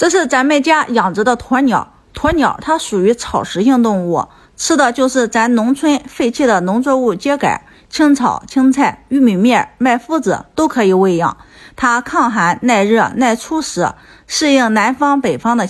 这是咱们家养殖的鸵鸟，鸵鸟它属于草食性动物，吃的就是咱农村废弃的农作物秸秆，青草、青菜、玉米面、麦麸子都可以喂养。它抗寒、耐热、耐粗食，适应南方北方的。